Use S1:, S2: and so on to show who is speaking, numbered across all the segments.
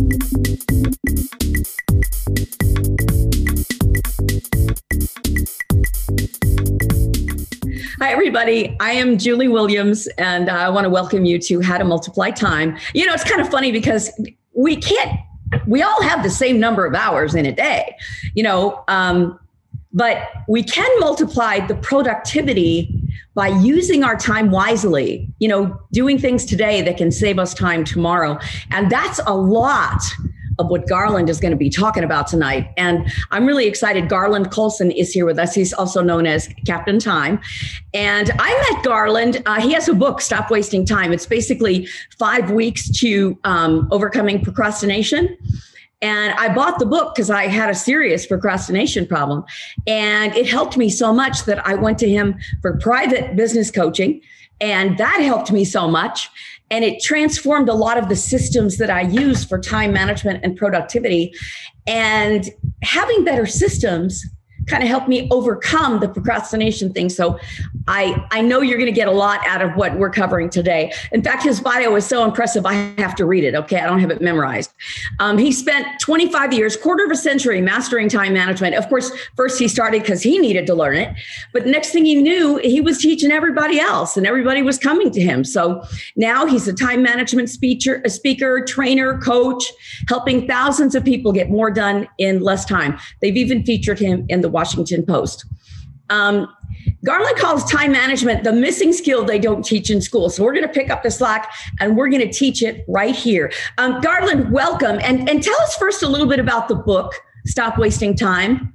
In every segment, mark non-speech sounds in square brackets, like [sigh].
S1: Hi, everybody. I am Julie Williams, and I want to welcome you to How to Multiply Time. You know, it's kind of funny because we can't, we all have the same number of hours in a day, you know, um, but we can multiply the productivity by using our time wisely, you know, doing things today that can save us time tomorrow. And that's a lot of what Garland is going to be talking about tonight. And I'm really excited. Garland Coulson is here with us. He's also known as Captain Time. And I met Garland. Uh, he has a book, Stop Wasting Time. It's basically five weeks to um, overcoming procrastination. And I bought the book because I had a serious procrastination problem. And it helped me so much that I went to him for private business coaching. And that helped me so much and it transformed a lot of the systems that I use for time management and productivity. And having better systems kind of helped me overcome the procrastination thing. So I, I know you're going to get a lot out of what we're covering today. In fact, his bio is so impressive, I have to read it. Okay. I don't have it memorized. Um, he spent 25 years, quarter of a century mastering time management. Of course, first he started because he needed to learn it. But next thing he knew, he was teaching everybody else and everybody was coming to him. So now he's a time management speaker, a speaker, trainer, coach, helping thousands of people get more done in less time. They've even featured him in the Washington Post. Um, Garland calls time management the missing skill they don't teach in school. So we're going to pick up the slack and we're going to teach it right here. Um, Garland, welcome. And, and tell us first a little bit about the book, Stop Wasting Time.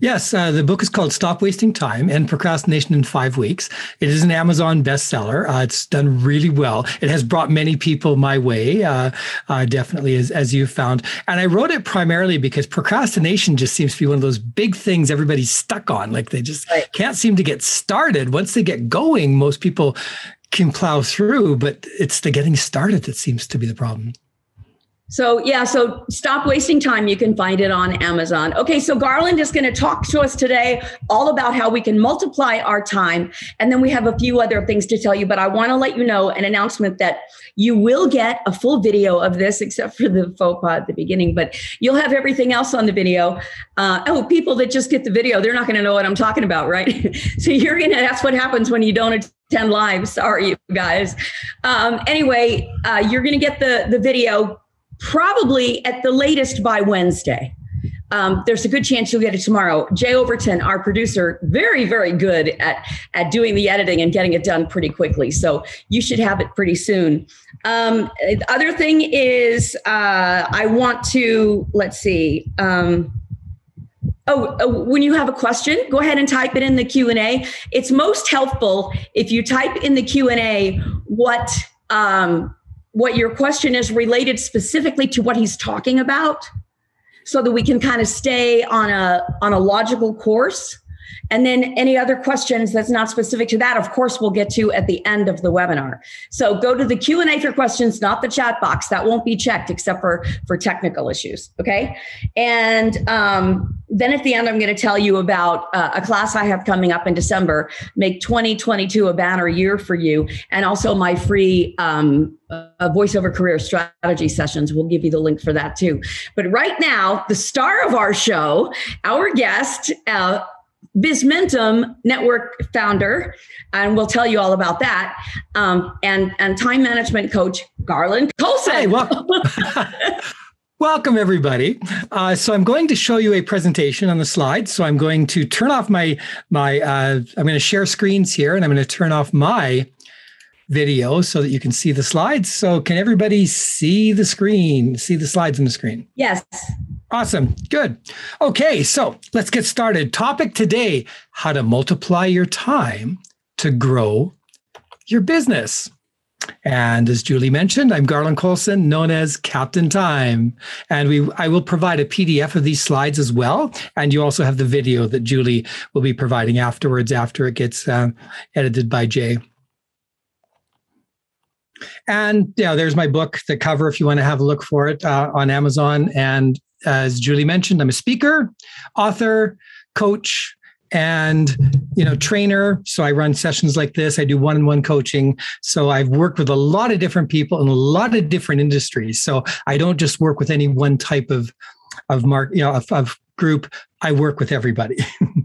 S2: Yes, uh, the book is called Stop Wasting Time and Procrastination in Five Weeks. It is an Amazon bestseller. Uh, it's done really well. It has brought many people my way, uh, uh, definitely, as, as you found. And I wrote it primarily because procrastination just seems to be one of those big things everybody's stuck on. Like they just right. can't seem to get started. Once they get going, most people can plow through, but it's the getting started that seems to be the problem.
S1: So, yeah, so stop wasting time. You can find it on Amazon. Okay, so Garland is going to talk to us today all about how we can multiply our time. And then we have a few other things to tell you, but I want to let you know an announcement that you will get a full video of this, [laughs] except for the faux pas at the beginning, but you'll have everything else on the video. Uh, oh, people that just get the video, they're not going to know what I'm talking about, right? [laughs] so, you're going to, that's what happens when you don't attend live. Sorry, you guys. Um, anyway, uh, you're to get the, the video probably at the latest by Wednesday. Um, there's a good chance you'll get it tomorrow. Jay Overton, our producer, very, very good at, at doing the editing and getting it done pretty quickly. So you should have it pretty soon. Um, the other thing is, uh, I want to, let's see. Um, Oh, uh, when you have a question, go ahead and type it in the Q&A. It's most helpful if you type in the Q&A what um, what your question is related specifically to what he's talking about so that we can kind of stay on a on a logical course and then any other questions that's not specific to that, of course, we'll get to at the end of the webinar. So go to the Q&A for questions, not the chat box. That won't be checked except for, for technical issues, okay? And um, then at the end, I'm going to tell you about uh, a class I have coming up in December, Make 2022 a Banner Year for You, and also my free um, uh, voiceover career strategy sessions. We'll give you the link for that too. But right now, the star of our show, our guest, uh, Bizmentum network founder, and we'll tell you all about that. Um, and and time management coach Garland Coulson. Hey,
S2: welcome. [laughs] welcome everybody. Uh, so I'm going to show you a presentation on the slide. So I'm going to turn off my my. Uh, I'm going to share screens here, and I'm going to turn off my video so that you can see the slides. So can everybody see the screen? See the slides on the screen?
S1: Yes.
S2: Awesome. Good. Okay, so let's get started. Topic today how to multiply your time to grow your business. And as Julie mentioned, I'm Garland Coulson, known as Captain Time. And we I will provide a PDF of these slides as well. And you also have the video that Julie will be providing afterwards after it gets uh, edited by Jay. And yeah, there's my book, the cover, if you want to have a look for it uh, on Amazon. And as Julie mentioned, I'm a speaker, author, coach, and you know trainer. So i run sessions like this. I do one-on-one coaching. So i've worked with a lot of different people in a lot of different industries. So i don't just work with any one type of of mark you know of, of group. I work with everybody [laughs]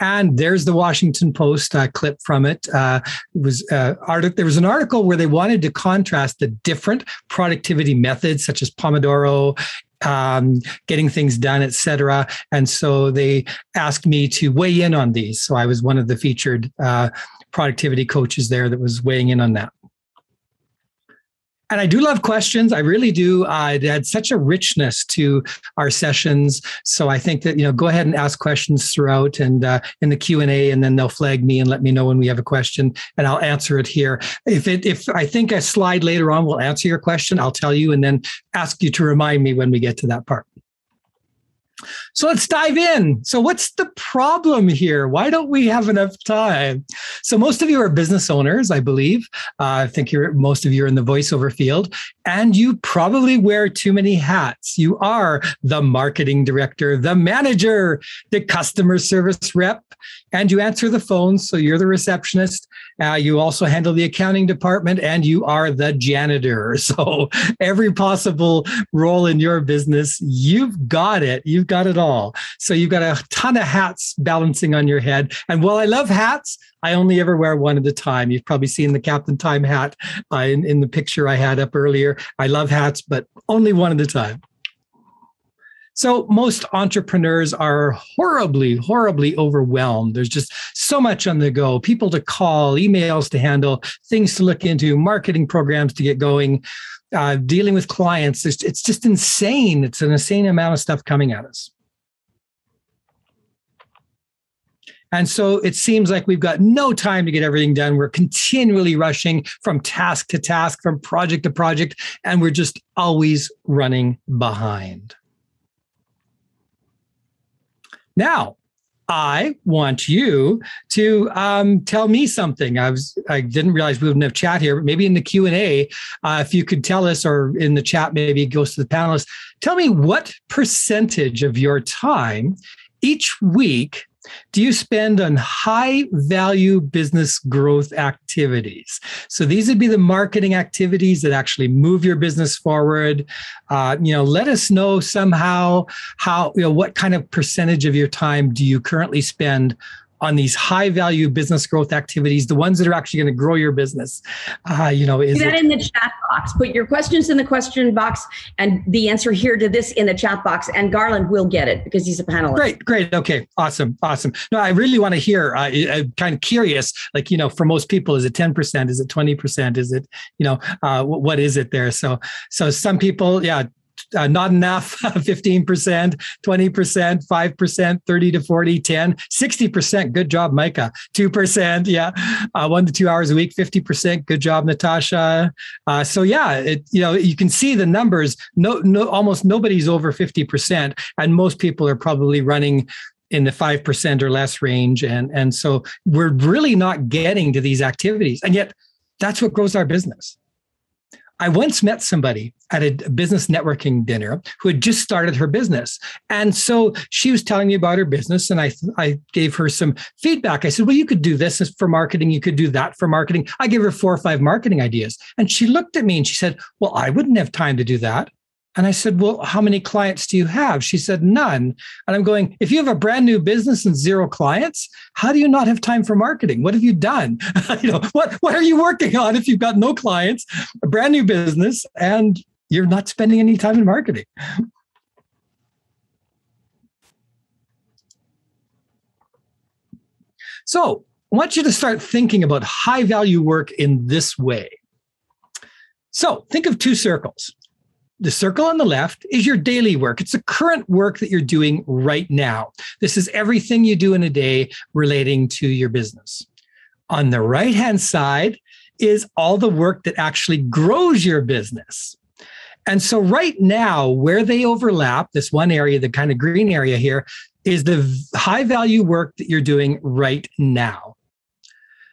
S2: And there's the Washington Post uh, clip from it. Uh, it was uh. There was an article where they wanted to contrast the different productivity methods, such as Pomodoro, um, getting things done, etc. And so they asked me to weigh in on these. So I was one of the featured uh, productivity coaches there that was weighing in on that and I do love questions. I really do. Uh, it had such a richness to our sessions. So I think that you know, go ahead and ask questions throughout and uh, in the Q and A, and then they'll flag me and let me know when we have a question, and I'll answer it here. If it if I think a slide later on will answer your question, I'll tell you, and then ask you to remind me when we get to that part. So let's dive in. So, what's the problem here? Why don't we have enough time? So, most of you are business owners, I believe. Uh, I think you're most of you are in the voiceover field, and you probably wear too many hats. You are the marketing director, the manager, the customer service rep, and you answer the phone. So, you're the receptionist. Uh, you also handle the accounting department, and you are the janitor. [laughs] So, every possible role in your business, you've got it. You've got it all. So, you've got a ton of hats balancing on your head. And while I love hats, I only ever wear one at a time. You've probably seen the Captain Time hat uh, in, in the picture I had up earlier. I love hats, but only one at a time. So most entrepreneurs are horribly, horribly overwhelmed. There's just so much on the go people to call, emails to handle, things to look into, marketing programs to get going, uh, dealing with clients. It's, it's just insane. It's an insane amount of stuff coming at us. And so it seems like we've got no time to get everything done. We're continually rushing from task to task, from project to project, and we're just always running behind. Now, I want you to um, tell me something. I was I didn't realize we wouldn't have chat here, but maybe in the Q and A, uh, if you could tell us, or in the chat, maybe it goes to the panelists. Tell me what percentage of your time each week do you spend on high value business growth activities? So these would be the marketing activities that actually move your business forward. Uh, you know, let us know somehow how you know what kind of percentage of your time do you currently spend on these high value business growth activities, the ones that are actually going to grow your business. Uh, you know, is
S1: Put that
S2: it-
S1: in the chat box. Put your questions in the question box and the answer here to this in the chat box. And Garland will get it because he's a panelist.
S2: Great, great. Okay, awesome, awesome. No, I really want to hear. Uh, I'm kind of curious. Like, you know, for most people, is it 10%? Is it 20%? Is it, you know, uh, what is it there? So, so some people, yeah, uh, not enough 15% 20% 5% 30 to 40 10 60% good job micah. 2% yeah. Uh, one to two hours a week 50% good job natasha. Uh, so yeah it, you know you can see the numbers. No, no almost nobody's over 50% and most people are probably running in the 5% or less range and and so we're really not getting to these activities. And yet that's what grows our business I once met somebody at a business networking dinner who had just started her business. And so she was telling me about her business and I I gave her some feedback. I said, "Well, you could do this for marketing, you could do that for marketing." I gave her four or five marketing ideas. And she looked at me and she said, "Well, I wouldn't have time to do that." And I said, Well, how many clients do you have? She said, None. And I'm going, If you have a brand new business and zero clients, how do you not have time for marketing? What have you done? [laughs] you know, what, what are you working on if you've got no clients, a brand new business, and you're not spending any time in marketing? So I want you to start thinking about high value work in this way. So think of two circles the circle on the left is your daily work. It's the current work that you're doing right now. This is everything you do in a day relating to your business. On the right hand side is all the work that actually grows your business. And so, right now, where they overlap, this one area, the kind of green area here, is the high value work that you're doing right now.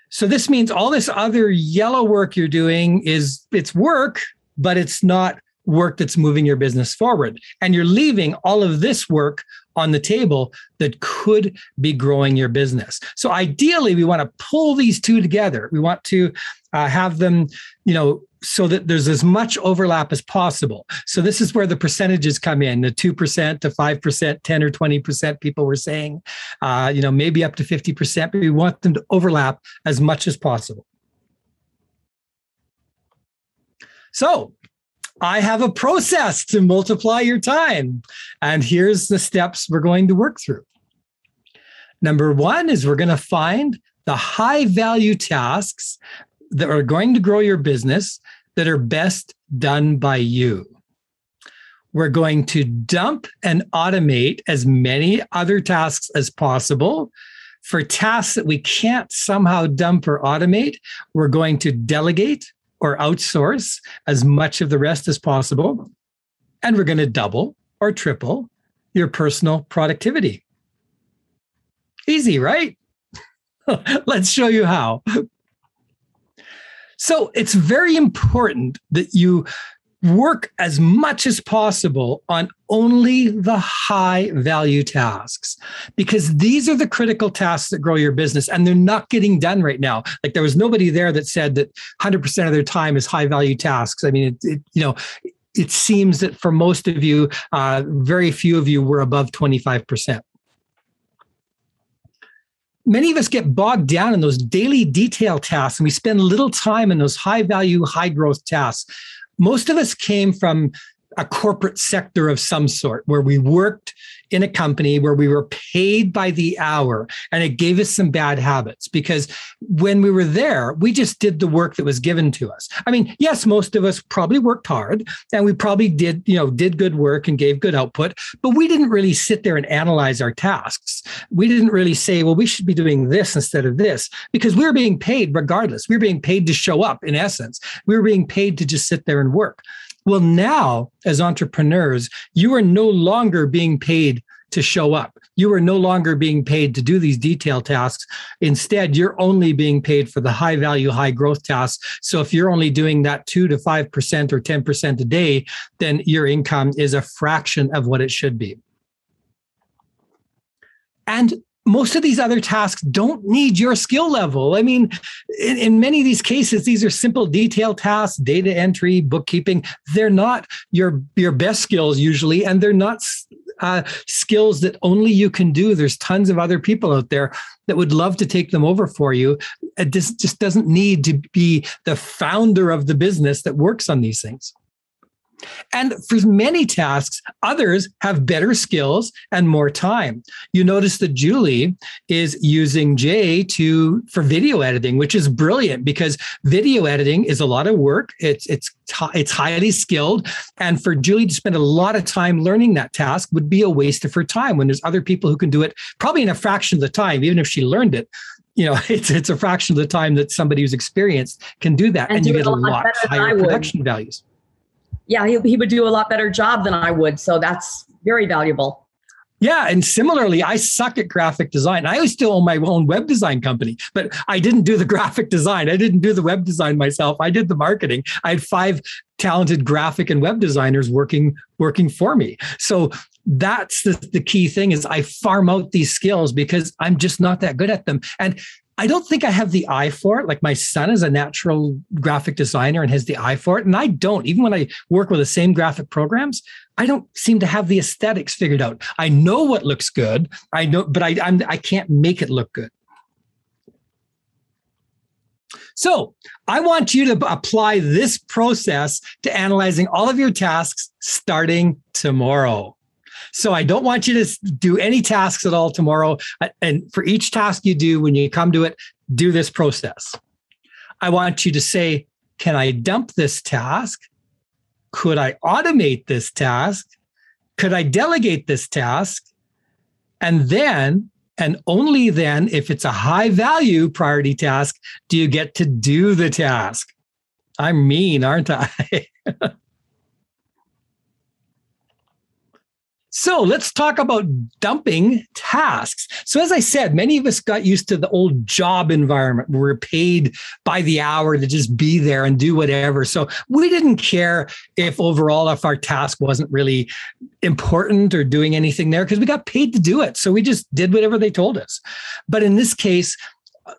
S2: So, this means all this other yellow work you're doing is it's work, but it's not work that's moving your business forward. And you're leaving all of this work on the table that could be growing your business. So ideally, we want to pull these two together. We want to uh, have them, you know, so that there's as much overlap as possible. So this is where the percentages come in: the two percent to five percent, ten or twenty percent. People were saying, uh, you know, maybe up to fifty percent. But we want them to overlap as much as possible. So I have a process to multiply your time. And here's the steps we're going to work through. Number one is we're going to find the high value tasks that are going to grow your business that are best done by you. We're going to dump and automate as many other tasks as possible. For tasks that we can't somehow dump or automate, we're going to delegate or outsource as much of the rest as possible. And we're going to double or triple your personal productivity. Easy, right? [laughs] Let's show you how. So it's very important that you work as much as possible on only the high value tasks because these are the critical tasks that grow your business and they're not getting done right now. Like there was nobody there that said that 100% of their time is high value tasks. I mean it, it you know it seems that for most of you uh, very few of you were above 25% many of us get bogged down in those daily detail tasks and we spend little time in those high value high growth tasks most of us came from a corporate sector of some sort where we worked in a company where we were paid by the hour and it gave us some bad habits because when we were there we just did the work that was given to us. I mean yes most of us probably worked hard and we probably did you know did good work and gave good output but we didn't really sit there and analyze our tasks. We didn't really say well we should be doing this instead of this because we were being paid regardless. We were being paid to show up in essence. We were being paid to just sit there and work well, now as entrepreneurs, you are no longer being paid to show up. You are no longer being paid to do these detail tasks. Instead, you're only being paid for the high value, high growth tasks. So if you're only doing that two to 5% or 10% a day, then your income is a fraction of what it should be. And most of these other tasks don't need your skill level. I mean, in, in, many of these cases, these are simple detail tasks, data entry, bookkeeping. They're not your your best skills usually, and they're not uh, skills that only you can do. There's tons of other people out there that would love to take them over for you. It just, just doesn't need to be the founder of the business that works on these things. And for many tasks, others have better skills and more time. You notice that Julie is using Jay to for video editing, which is brilliant because video editing is a lot of work. It's it's it's highly skilled, and for Julie to spend a lot of time learning that task would be a waste of her time. When there's other people who can do it probably in a fraction of the time, even if she learned it you know [laughs] it's it's a fraction of the time that somebody who's experienced can do that
S1: and,
S2: and
S1: you
S2: get a
S1: lot
S2: higher production values
S1: yeah, he, he would do a lot better job than I would. So that's very valuable.
S2: Yeah, and similarly, I suck at graphic design. I still own my own web design company, but I didn't do the [laughs] graphic design. I didn't do the web design myself. I did the marketing. I had five talented graphic and web designers working working for me. So that's the, the key thing is I farm out these skills because I'm just not that good at them. And I don't think I have the eye for it. Like my son is a natural graphic designer and has the eye for it. And I don't, even when I work with the same graphic programs, I don't seem to have the aesthetics figured out. I know what looks good. I know, but I, I'm, I can't make it look good. So I want you to apply this process to analyzing all of your tasks starting tomorrow. So I don't want you to do any tasks at all tomorrow. And for each task you do, when you come to it, do this process. I want you to say, can I dump this task? Could I automate this task? Could I delegate this task? And then, and only then, if it's a high value priority task, do you get to do the task? I'm mean, aren't I? [laughs] So let's talk about dumping tasks. So, as I said, many of us got used to the old job environment where we're paid by the hour to just be there and do whatever. So, we didn't care if overall, if our task wasn't really important or doing anything there because we got paid to do it. So, we just did whatever they told us. But in this case,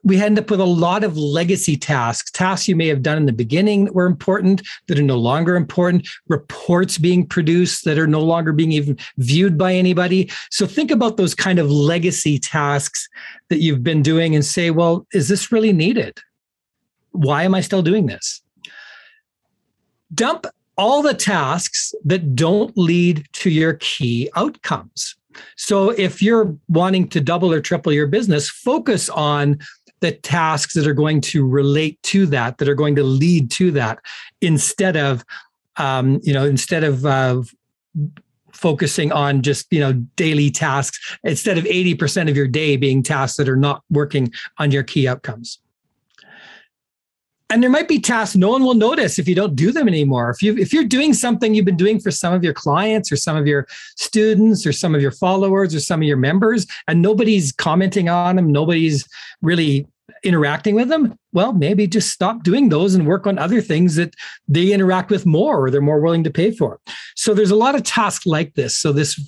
S2: we end up with a lot of legacy tasks, tasks you may have done in the beginning that were important, that are no longer important, reports being produced that are no longer being even viewed by anybody. So think about those kind of legacy tasks that you've been doing and say, well, is this really needed? Why am I still doing this? Dump all the tasks that don't lead to your key outcomes. So if you're wanting to double or triple your business, focus on the tasks that are going to relate to that, that are going to lead to that, instead of, um, you know, instead of uh, focusing on just you know daily tasks instead of 80% of your day being tasks that are not working on your key outcomes and there might be tasks no one will notice if you don't do them anymore. If you if you're doing something you've been doing for some of your clients or some of your students or some of your followers or some of your members and nobody's commenting on them nobody's really interacting with them, well, maybe just stop doing those and work on other things that they interact with more or they're more willing to pay for. So there's a lot of tasks like this. So this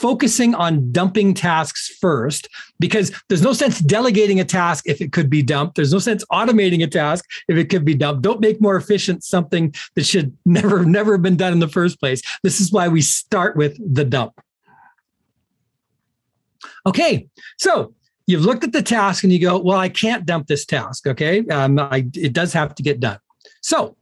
S2: focusing on dumping tasks first, because there's no sense delegating a task if it could be dumped. There's no sense automating a task if it could be dumped. Don't make more efficient something that should [laughs] never, never have been done in the first place. This is why we start with the dump. Okay, so you've looked at the task and you go, well, I can't dump this task. Okay. Um, I, it does have to get done. So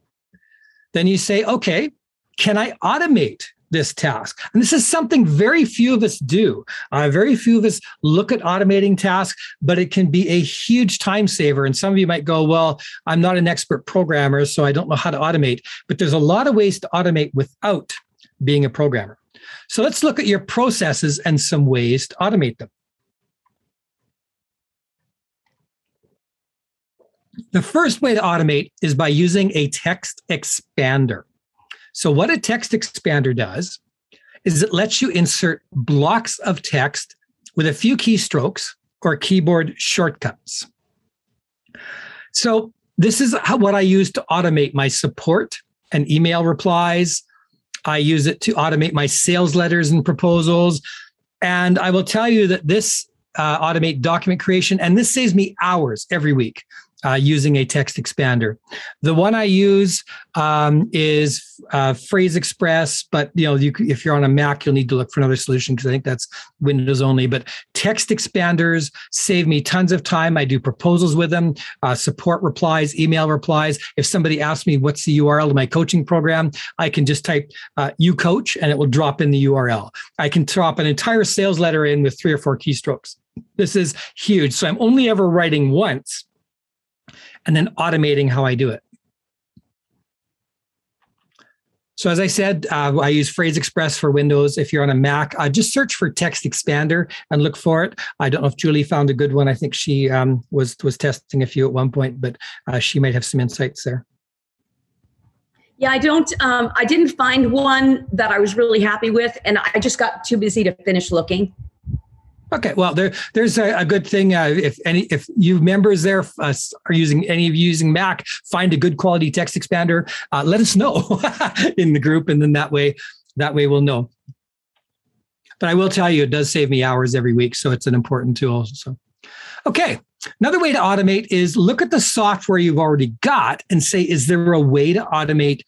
S2: then you say, okay, can I automate this task? And this is something very few of us do. Uh, very few of us look at automating tasks, but it can be a huge time saver. And some of you might go, well, I'm not an expert programmer, so I don't know how to automate. But there's a lot of ways to automate without being a programmer. So let's look at your processes and some ways to automate them. The first way to automate is by using a text expander. So, what a text expander does is it lets you insert blocks of text with a few keystrokes or keyboard shortcuts. So, this is how, what I use to automate my support and email replies. I use it to automate my sales letters and proposals. And I will tell you that this uh, automate document creation, and this saves me hours every week uh, using a text expander. The one I use um, is uh, PhraseExpress, but you know, you, if you're on a Mac, you'll need to look for another solution because I think that's Windows only. But text expanders save me tons of time. I do proposals with them, uh, support replies, email replies. If somebody asks me what's the URL of my coaching program, I can just type uh, "you coach" and it will drop in the URL. I can drop an entire sales letter in with three or four keystrokes. This is huge. So I'm only ever writing once and then automating how I do it. So as I said, uh, I use PhraseExpress for Windows. If you're on a Mac, uh, just search for Text Expander and look for it. I don't know if Julie found a good one. I think she um, was was testing a few at one point, but uh, she might have some insights there.
S1: Yeah, I don't. Um, I didn't find one that I was really happy with, and I just got too busy to finish looking.
S2: Okay, well, there, there's a, a good thing. Uh, if any, if you members there uh, are using any of you using Mac, find a good quality text expander. Uh, let us know [laughs] in the group, and then that way, that way we'll know. But I will tell you, it does save me hours every week, so it's an important tool. So, okay, another way to automate is look at the software you've already got and say, is there a way to automate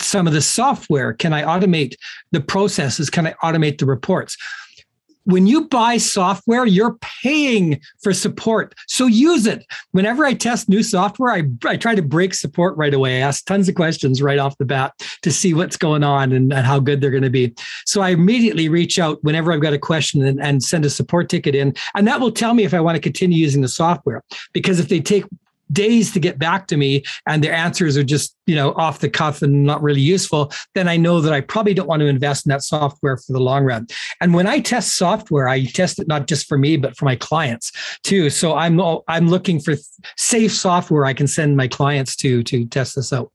S2: some of the software? Can I automate the processes? Can I automate the reports? When you buy software, you're paying for support. So use it. Whenever I test new software, I, I try to break support right away. I ask tons of questions right off the bat to see what's going on and, and how good they're going to be. So I immediately reach out whenever I've got a question and, and send a support ticket in. And that will tell me if I want to continue using the software. Because if they take days to get back to me and their answers are just you know off the cuff and not really useful then i know that i probably don't want to invest in that software for the long run. And when i test software i test it not just for me but for my clients too. So i'm i'm looking for safe software i can send my clients to to test this out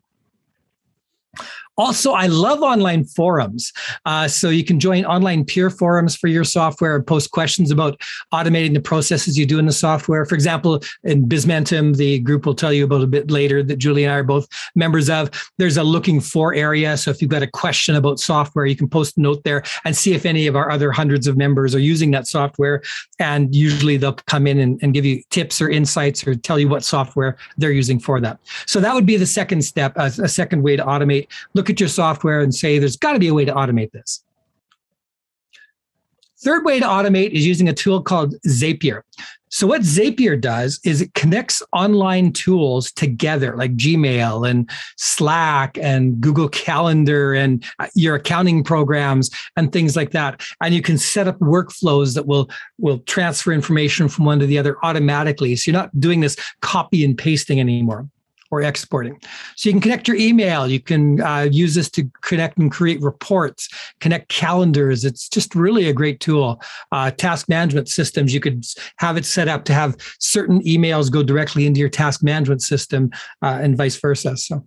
S2: Also, I love online forums. Uh, so you can join online peer forums for your software and post questions about automating the processes you do in the software. For example, in Bizmentum, the group will tell you about a bit later that Julie and I are both members of. There's a looking for area. So if you've got a question about software, you can post a note there and see if any of our other hundreds of members are using that software. And usually they'll come in and, and give you tips or insights or tell you what software they're using for that. So that would be the second step, a, a second way to automate. Look at your software and say, there's got to be a way to automate this. Third way to automate is using a tool called Zapier. So what Zapier does is it connects online tools together like Gmail and Slack and Google Calendar and uh, your accounting programs and things like that. And you can set up workflows that will will transfer information from one to the other automatically. So you're not doing this copy and pasting anymore or exporting. So you can connect your email. You can uh, use this to connect and create reports, connect calendars. It's just really a great tool. Uh, task management systems, you could have it set up to have certain emails go directly into your task management system uh, and vice versa. So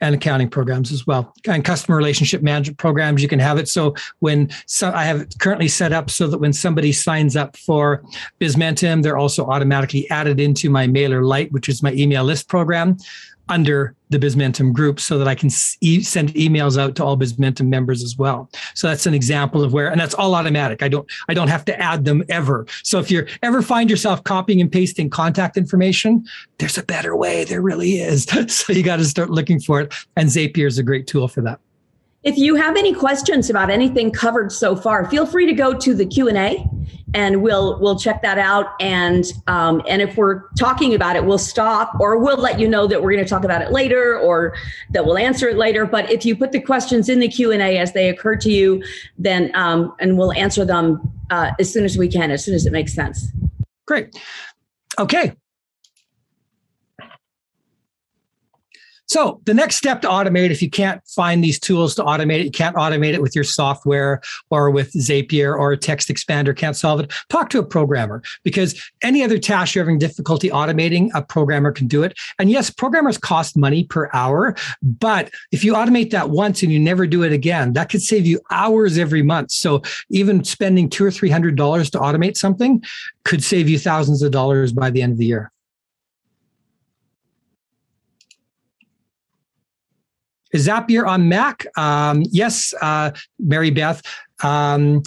S2: and accounting programs as well and customer relationship management programs. You can have it so when so i have it currently set up so that when somebody signs up for bizmentum they're also automatically added into my mailer MailerLite which is my email list program under the Bizmentum group so that I can e- send emails out to all Bizmentum members as well. So that's an example of where, and that's all automatic. I don't, I don't have to add them ever. So if you ever find yourself copying and pasting contact information, there's a better way. There really is. [laughs] so you got to start looking for it. And Zapier is a great tool for that.
S1: If you have any questions about anything covered so far, feel free to go to the Q and A, and we'll we'll check that out. And um, and if we're talking about it, we'll stop, or we'll let you know that we're going to talk about it later, or that we'll answer it later. But if you put the questions in the Q and A as they occur to you, then um, and we'll answer them uh, as soon as we can, as soon as it makes sense.
S2: Great. Okay, So the next step to automate, if you can't find these tools to automate it, you can't automate it with your software or with Zapier or text expander, can't solve it, talk to a programmer because any other task you're having difficulty automating, a programmer can do it. And yes, programmers cost money per hour, but if you automate that once and you never do it again, that could save you hours every month. So even spending two or three hundred dollars to automate something could save you thousands of dollars by the end of the year. Zapier on Mac. Um, yes, uh, Mary Beth. Um,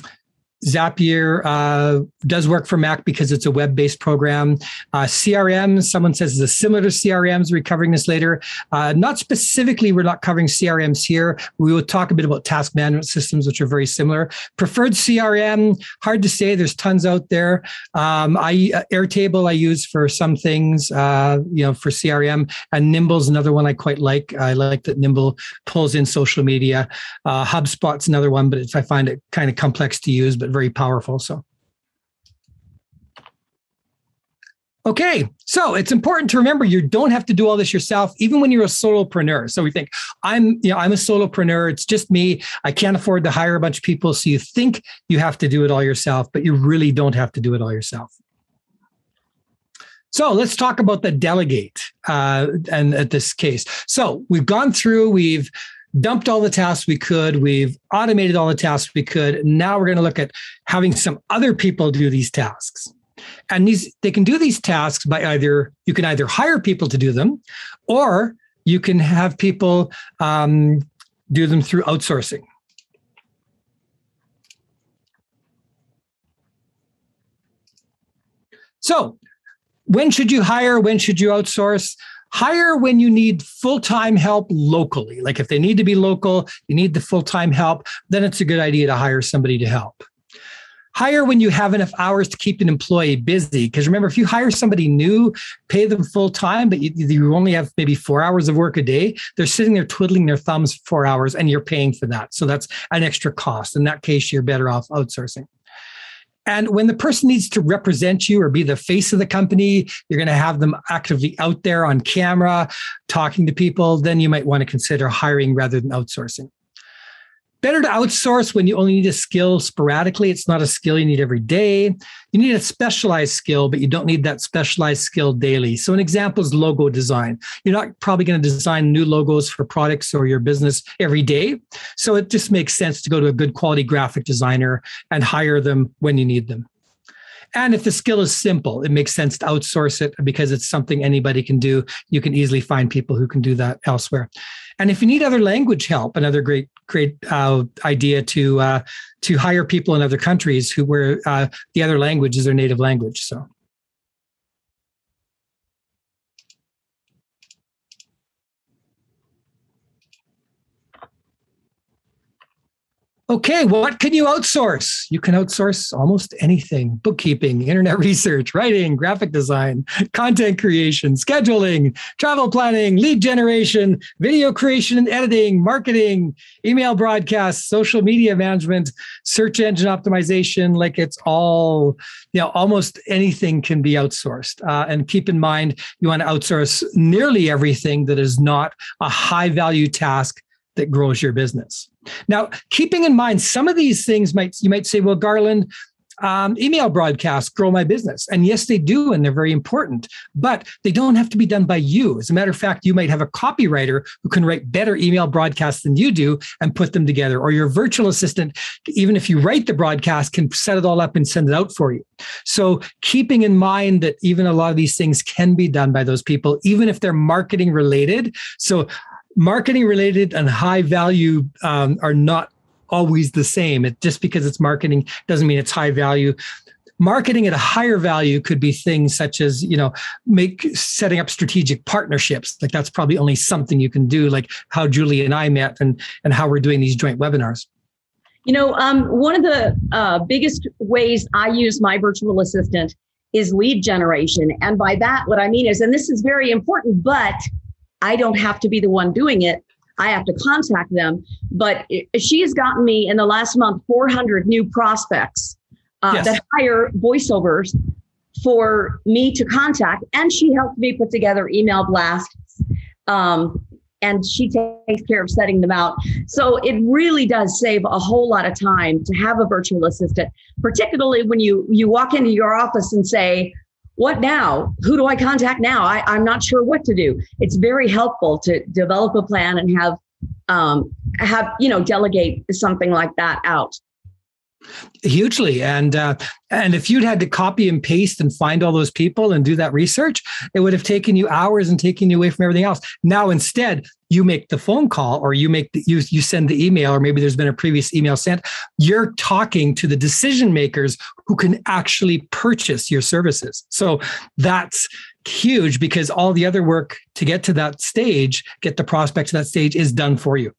S2: Zapier uh, does work for Mac because it's a web based program. Uh, CRM, someone says is a similar to CRMs. We're covering this later. Uh, not specifically, we're not covering CRMs here. We will talk a bit about task management systems, which are very similar. Preferred CRM, hard to say. There's tons out there. Um, I uh, Airtable I use for some things, uh, you know, for CRM, and Nimble's another one I quite like. I like that Nimble pulls in social media. Uh, HubSpot's another one, but I find it kind of complex to use, but very powerful. So. Okay, so it's important to remember you don't have to do all this yourself, even when you're a solopreneur. So we think I'm, you know, I'm a solopreneur. It's just me. I can't afford to hire a bunch of people. So you think you have to do it all yourself, but you really don't have to do it all yourself. So let's talk about the delegate uh, and at this case. So we've gone through, we've dumped all the tasks we could, we've automated all the tasks we could. Now we're going to look at having some other people do these tasks. And these they can do these tasks by either you can either hire people to do them or you can have people um, do them through outsourcing. So when should you hire? When should you outsource hire when you need full-time help locally like if they need to be local you need the full-time help then it's a good idea to hire somebody to help hire when you have enough hours to keep an employee busy. Because remember, if you hire somebody new, pay them full time, but you, you, only have maybe four hours of work a day, they're sitting there twiddling their thumbs for four hours and you're paying for that. So that's an extra cost. In that case, you're better off outsourcing. And when the person needs to represent you or be the face of the company, you're going to have them actively out there on camera talking to people, then you might want to consider hiring rather than outsourcing. Better to outsource when you only need a skill sporadically. It's not a skill you need every day. You need a specialized skill, but you don't need that specialized skill daily. So, an example is logo design. You're not probably going to design new logos for products or your business every day. So, it just makes sense to go to a good quality graphic designer and hire them when you need them. And if the skill is simple, it makes sense to outsource it because it's something anybody can do. You can easily find people who can do that elsewhere. And if you need other language help, another great great uh, idea to uh, to hire people in other countries who where uh, the other language is their native language. So Okay, what can you outsource? You can outsource almost anything bookkeeping, internet [laughs] research, writing, graphic design, content creation, scheduling, travel planning, lead generation, video creation and editing, marketing, email broadcasts, social media management, search engine optimization. Like it's all, you know, almost anything can be outsourced. Uh, and keep in mind, you want to outsource nearly everything that is not a high value task that grows your business. Now, keeping in mind some of these things might you might say, well, Garland, um, email broadcasts grow my business. And yes, they do, and they're very important, but they don't have to be done by you. As a matter of fact, you might have a copywriter who can write better email broadcasts than you do and put them together. Or your virtual assistant, even if you write the broadcast, can set it all up and send it out for you. So keeping in mind that even a lot of these things can be done by those people, even if they're marketing related. So marketing related and high value um, are not always the same. It just because it's marketing doesn't mean it's high value. Marketing at a higher value could be things such as, you know, make setting up strategic partnerships. Like that's probably only something you can do, like how Julie and I met and and how we're doing these joint webinars.
S1: You know, um, one of the uh, biggest ways I use my virtual assistant is lead generation. And by that, what I mean is, and this is very important, but I don't have to be the one doing it. I have to contact them. But she has gotten me in the last month 400 new prospects uh, yes. that hire voiceovers for me to contact. And she helped me put together email blasts. Um, and she takes care of setting them out. So it really does save a whole lot of time to have a virtual assistant, particularly when you you walk into your office and say, what now? Who do I contact now? I, I'm not sure what to do. It's very helpful to develop a plan and have um, have you know delegate something like that out
S2: hugely. And uh, and if you'd had to copy and paste and find all those people and do that research it would have taken you hours and taken you away from everything else. Now instead you make the phone call or you make the, you you send the email or maybe there's been a previous email sent. You're talking to the decision makers who can actually purchase your services. So that's huge because all the other work to get to that stage get the prospect to that stage is done for you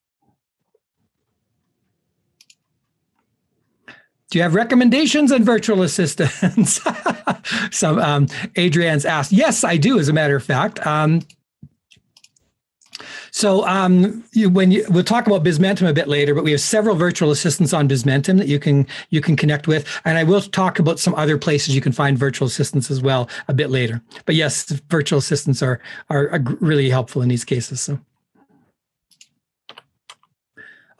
S2: Do you have recommendations on virtual assistants? [laughs] so um, Adrienne's asked, yes, I do, as a matter of fact. Um, so um, you, when you, we'll talk about Bizmentum a bit later, but we have several virtual assistants on Bizmentum that you can you can connect with, and I will talk about some other places you can find virtual assistants as well a bit later. But yes, virtual assistants are are, are really helpful in these cases. So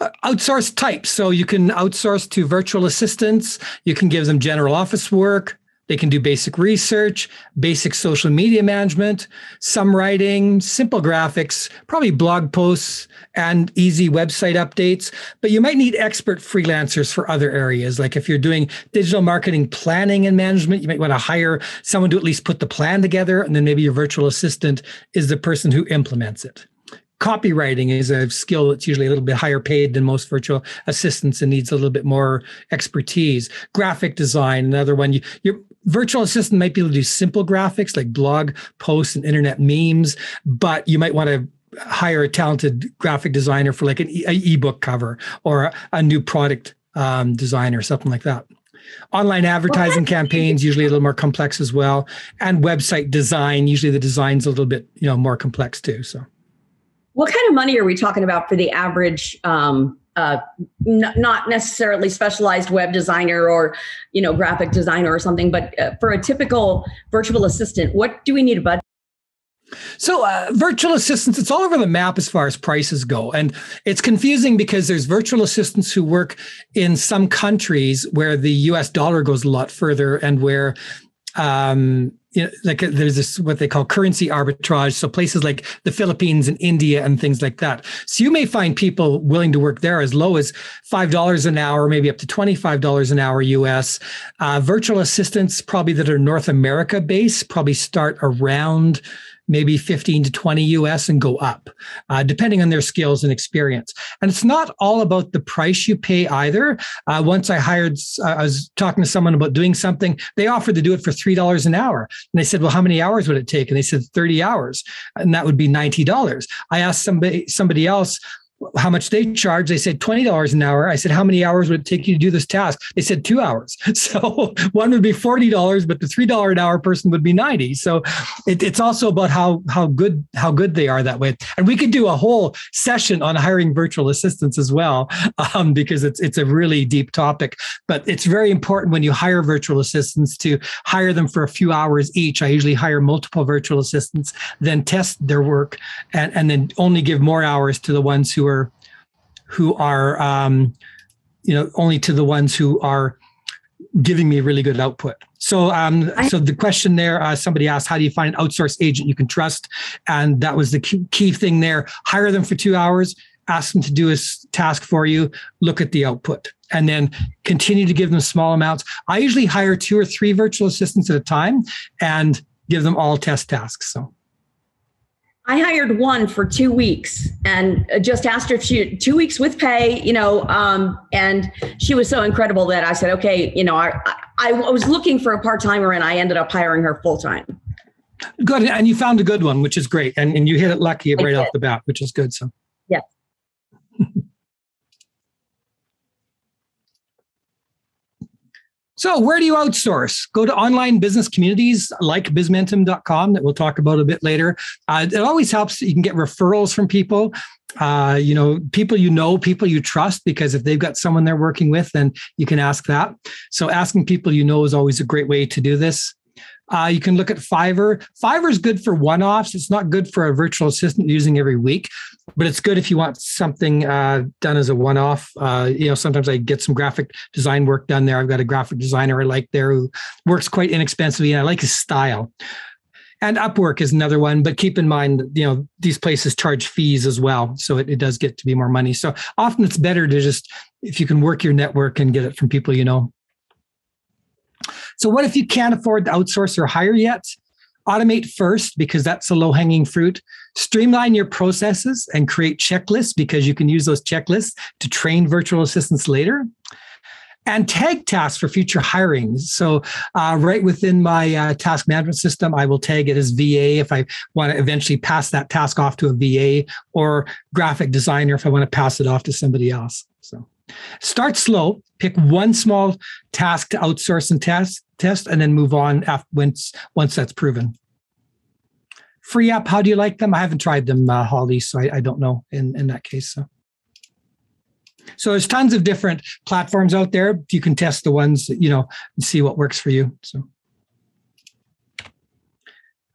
S2: Uh, outsource types. So you can outsource to virtual assistants. You can give them general office work. They can do basic research, basic social media management, some writing, simple graphics, probably blog posts and easy website updates. But you might need expert freelancers for other areas. Like if you're doing digital marketing planning and management, you might want to hire someone to at least put the plan together. And then maybe your virtual assistant is the person who implements it copywriting is a skill that's usually a little bit higher paid than most virtual assistants and needs a little bit more expertise. Graphic design, another one. You, your virtual assistant might be able to do simple graphics like blog posts and internet memes, but you might want to hire a talented graphic designer for like an e- ebook cover or a, a new product um, designer, something like that. Online advertising campaigns usually a little more complex as well, and website design. Usually the design's a little bit you know more complex too. So.
S1: What kind of money are we talking about for the average, um, uh, n- not necessarily specialized web designer or, you know, graphic designer or something, but uh, for a typical virtual assistant, what do we need a budget?
S2: So, uh, virtual assistants, it's all over the map as far as prices go. And it's confusing because there's virtual assistants who work in some countries where the US dollar goes a lot further and where um, you know, like there's this what they call currency arbitrage. So places like the Philippines and India and things like that. So you may find people willing to work there as low as five dollars an hour, maybe up to twenty five dollars an hour US. Uh, virtual assistants, probably that are North America based, probably start around maybe 15 to 20 US and go up, uh, depending on their skills and experience. And it's not all about the price you pay either. Uh, once I hired, uh, I was talking to someone about doing something. They offered to do it for $3 an hour. And they said, well, how many hours would it take? And they said 30 hours. And that would be $90. I asked somebody, somebody else, how much they charge. They said $20 an hour. I said, how many hours would it take you to do this task? They said two hours. [laughs] So one would be $40, but the $3 an hour person would be 90. So it, it's also about how, how good, how good they are that way. And we could do a whole session on hiring virtual assistants as well, [laughs] um, because it's, it's a really deep topic, but it's very important when you hire virtual assistants to hire them for a few hours each. I usually hire multiple virtual assistants, then test their work and, and then only give more hours to the ones who are are who are um, you know only to the ones who are giving me really good output. So, um, so the question there, uh, somebody asked, how do you find an outsourced agent you can trust? And that was the key, key thing there. Hire them for two hours, ask them to do a task for you, look at the output, and then continue to give them small amounts. I usually hire two or three virtual assistants at a time and give them all test tasks. So.
S1: I hired one for two weeks and just asked her if she two weeks with pay, you know, um, and she was so incredible that I said, okay, you know, I, I was looking for a part timer and I ended up hiring her full time.
S2: Good, and you found a good one, which is great, and and you hit it lucky right off the bat, which is good. So
S1: yeah.
S2: So, where do you outsource? Go to online business communities like bizmentum.com that we'll talk about a bit later. Uh, it always helps. You can get referrals from people, uh, you know, people you know, people you trust, because if they've got someone they're working with, then you can ask that. So, asking people you know is always a great way to do this. Uh, you can look at Fiverr. Fiverr is good for one offs. It's not good for a virtual assistant using every week, but it's good if you want something uh, done as a one off. Uh, you know, sometimes I get some graphic design work done there. I've got a graphic designer I like there who works quite inexpensively, and I like his style. And Upwork is another one, but keep in mind, you know, these places charge fees as well. So it, it does get to be more money. So often it's better to just, if you can work your network and get it from people you know. So, what if you can't afford to outsource or hire yet? Automate first because that's the low hanging fruit. Streamline your processes and create checklists because you can use those checklists to train virtual assistants later. And tag tasks for future hiring. So, uh, right within my uh, task management system, I will tag it as VA if I want to eventually pass that task off to a VA or graphic designer if I want to pass it off to somebody else. So, start slow, pick one small task to outsource and test, test, and then move on after, once once that's proven. FreeUp, how do you like them? I haven't tried them, uh, Holly, so I, I don't know in in that case. So. So there's tons of different platforms out there. You can test the ones, you know, and see what works for you. So.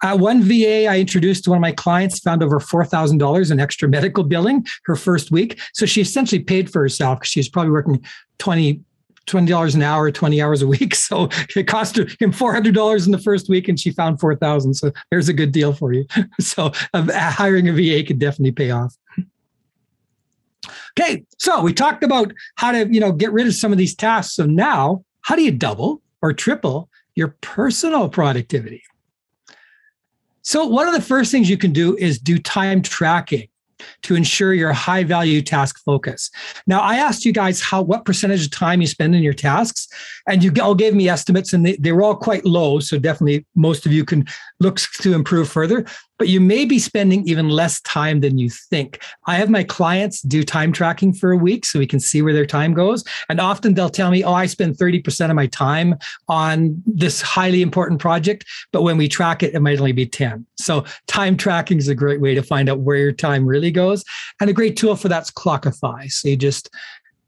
S2: Uh, one VA I introduced to one of my clients found over $4,000 in extra medical billing her first week. So she essentially paid for herself because she was probably working 20, $20 an hour, 20 hours a week. [laughs] So it cost him $400 in the first week and she found 4,000. So there's a good deal for you. [laughs] So hiring a VA could definitely pay off. Okay. So we talked about how to, you know, get rid of some of these tasks. So now how do you double or triple your personal productivity? So one of the first things you can do is do time tracking to ensure your high value task focus. Now, I asked you guys how what percentage of time you spend in your tasks, and you all gave me estimates, and they, they were all quite low. So definitely, most of you can look to improve further but you may be spending even less time than you think. I have my clients do time tracking for a week so we can see where their time goes. And often they'll tell me, oh, I spend 30% of my time on this highly important project. But when we track it, it might only be 10. So time tracking is a great way to find out where your time really goes. And a great tool for that's Clockify. So you just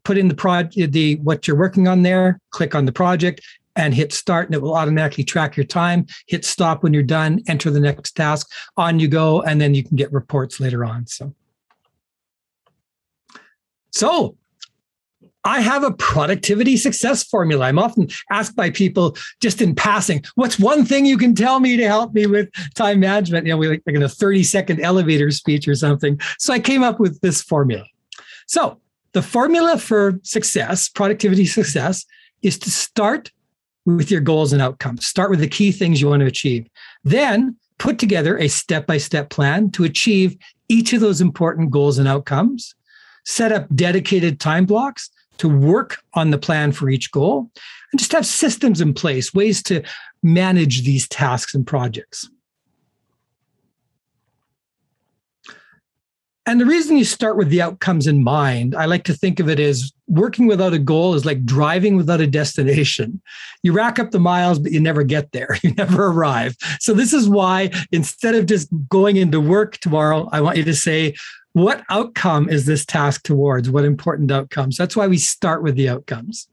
S2: put in the project, the what you're working on there, click on the project, and hit start and it will automatically track your time hit stop when you're done enter the next task on you go and then you can get reports later on so so I have a productivity success formula. I'm often asked by people just in passing, what's one thing you can tell me to help me with time management? You know, we like, like in a 30 second elevator speech or something. So I came up with this formula. So the formula for success, productivity success, is to start with your goals and outcomes. Start with the key things you want to achieve. Then put together a step by step plan to achieve each of those important goals and outcomes. Set up dedicated time blocks to work on the plan for each goal and just have systems in place, ways to manage these tasks and projects. And the reason you start with the outcomes in mind, I like to think of it as working without a goal is like driving without a destination. You rack up the miles, but you never get there. [laughs] You never arrive. So, this is why instead of just going into work tomorrow, I want you to say, what outcome is this task towards? What important outcomes? That's why we start with the outcomes.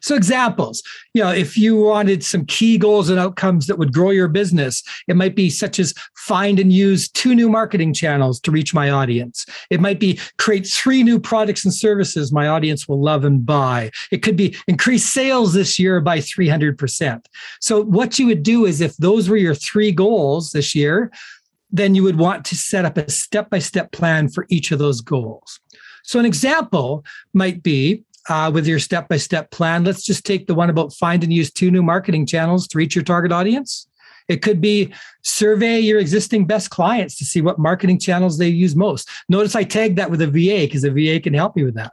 S2: So examples, you know, if you wanted some key goals and outcomes that would grow your business, it might be such as find and use two new marketing channels to reach my audience. It might be create three new products and services my audience will love and buy. It could be increase sales this year by 300%. So what you would do is if those were your three goals this year, then you would want to set up a step by step plan for each of those goals. So, an example might be uh, with your step by step plan. Let's just take the one about find and use two new marketing channels to reach your target audience. It could be survey your existing best clients to see what marketing channels they use most. Notice I tagged that with a VA because a VA can help me with that.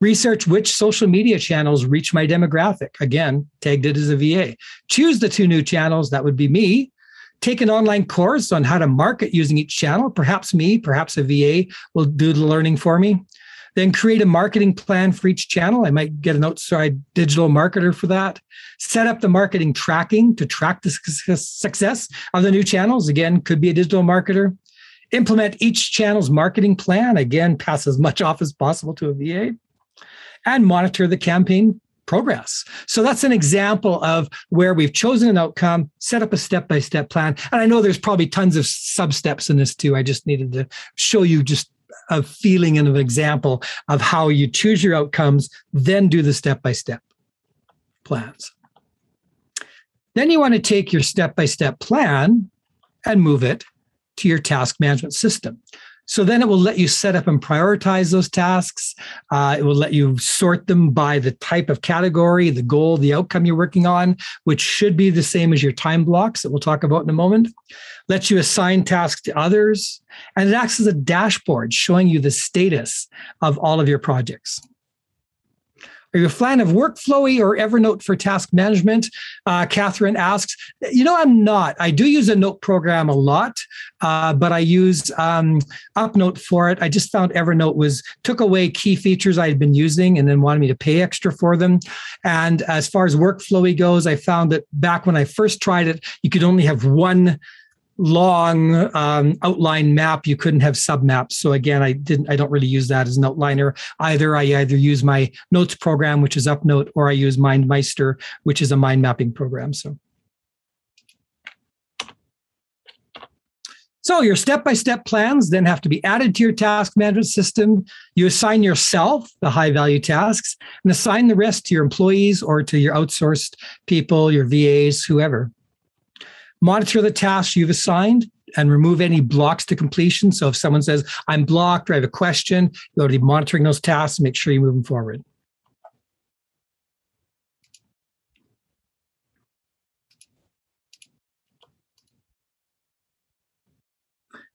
S2: Research which social media channels reach my demographic. Again, tagged it as a VA. Choose the two new channels. That would be me take an online course on how to market using each channel. Perhaps me, perhaps a VA will do the learning for me. Then create a marketing plan for each channel. I might get an outside digital marketer for that. Set up the marketing tracking to track the success of the new channels. Again, could be a digital marketer. Implement each channel's marketing plan. Again, pass as much [laughs] off as possible to a VA. And monitor the campaign progress. So that's an example of where we've chosen an outcome, set up a step by step plan. And I know there's probably tons of sub steps in this too. I just needed to show you just a feeling and an example of how you choose your outcomes, then do the step by step plans. Then you want to take your step by step plan and move it to your task management system. So then it will let you set up and prioritize those tasks. Uh, it will let you sort them by the type of category, the goal, the outcome you're working on, which should be the same as your time blocks that we'll talk about in a moment. Lets you assign tasks to others. And it acts as a dashboard showing you the status of all of your projects. Are you a fan of workflowy or Evernote for task management? Uh, Catherine asks. You know, I'm not. I do use a note program a lot, uh, but I use um, UpNote for it. I just found Evernote was took away key features I had been using and then wanted me to pay extra for them. And as far as workflowy goes, I found that back when I first tried it, you could only have one long um, outline map you couldn't have submaps so again i didn't i don't really use that as an outliner either i either use my notes program which is upnote or i use mindmeister which is a mind mapping program so So your step-by-step plans then have to be added to your task management system. You assign yourself the high-value tasks and assign the rest to your employees or to your outsourced people, your VAs, whoever. Monitor the tasks you've assigned and remove any blocks to completion. So if someone says, I'm blocked or I have a question, you'll be monitoring those tasks and make sure you move them forward.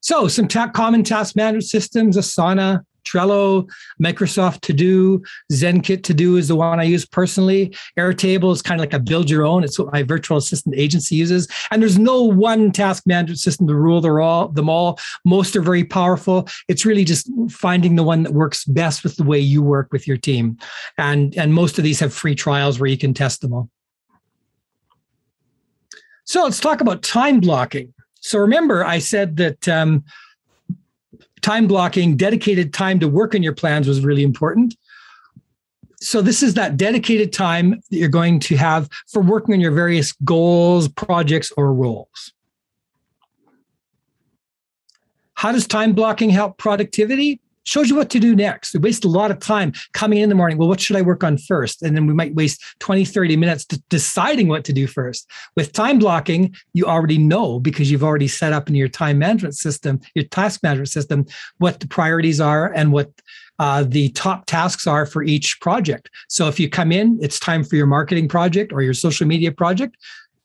S2: So some ta- common task management systems, Asana, Trello, Microsoft To Do, ZenKit To Do is the one I use personally. Airtable is kind of like a build your own. It's what my virtual assistant agency uses. And there's no one task management system to rule them all. Most are very powerful. It's really just finding the one that works best with the way you work with your team. And and most of these have free trials where you can test them all. So let's talk about time blocking. So remember, I said that um, time blocking, dedicated time to work on your plans was really important. so this is that dedicated time that you're going to have for working on your various goals, projects, or roles. How does time blocking help productivity? Shows you what to do next. We waste a lot of time coming in the morning. Well, what should I work on first? And then we might waste 20, 30 minutes deciding what to do first. With time blocking, you already know because you've already set up in your time management system, your task management system, what the priorities are and what uh, the top tasks are for each project. So if you come in, it's time for your marketing project or your social media project,